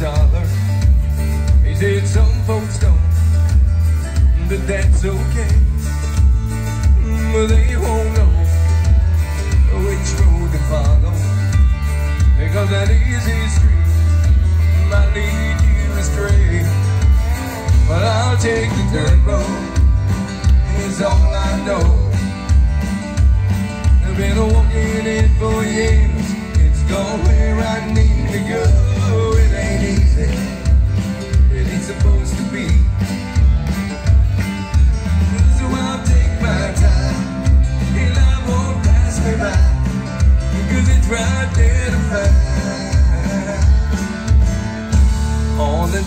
dollar. He said some folks don't, but that's okay. But they won't know which road to follow. Because that easy street might lead you astray. But I'll take the dirt road, is all I know. I've been walking it for years. It's going where I need to go.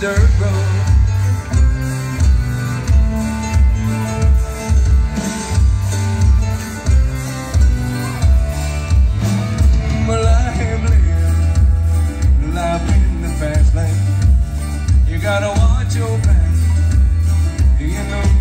Dirt road. Well, I have lived life in the fast lane. You gotta watch your back. You know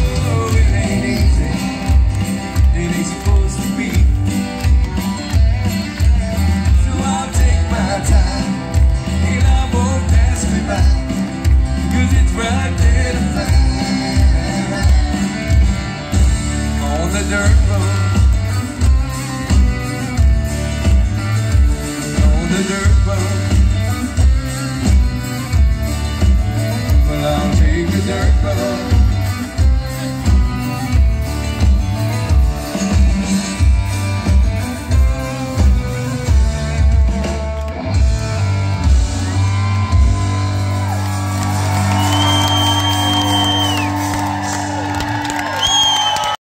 dirt road. On the dirt road.